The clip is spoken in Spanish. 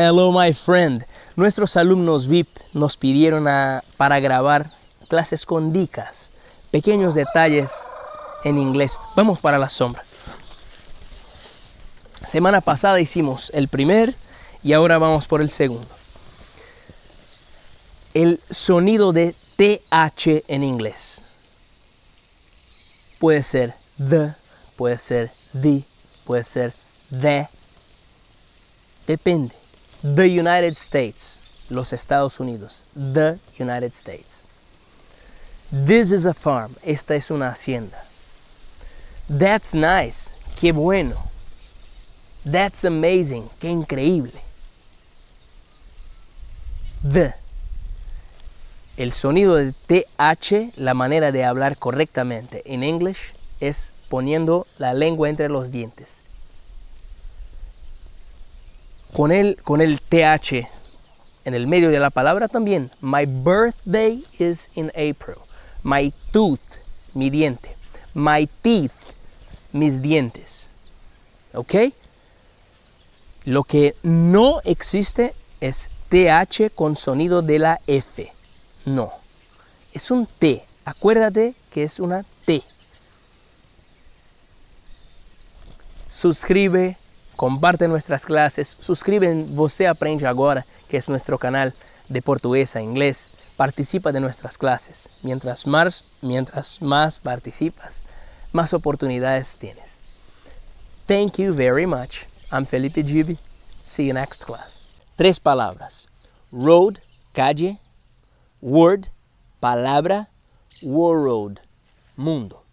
Hello, my friend. Nuestros alumnos VIP nos pidieron para grabar clases con dicas, pequeños detalles en inglés. Vamos para la sombra. Semana pasada hicimos el primer y ahora vamos por el segundo. El sonido de TH en inglés. Puede ser the, puede ser the, puede ser the. Depende. The United States, los Estados Unidos. The United States. This is a farm. Esta es una hacienda. That's nice. Qué bueno. That's amazing. Qué increíble. The. El sonido de TH, la manera de hablar correctamente en English es poniendo la lengua entre los dientes. Con el, con el TH en el medio de la palabra también. My birthday is in April. My tooth, mi diente. My teeth, mis dientes. ¿Ok? Lo que no existe es TH con sonido de la F. No. Es un T. Acuérdate que es una T. Suscribe, comparte nuestras clases. Suscribe en Você Aprende Agora, que es nuestro canal de portugués a inglés. Participa de nuestras clases. Mientras más, mientras más participas, más oportunidades tienes. Thank you very much. I'm Felipe Gibi. See you next class. Tres palabras. Road, calle. Word, palabra. World, mundo.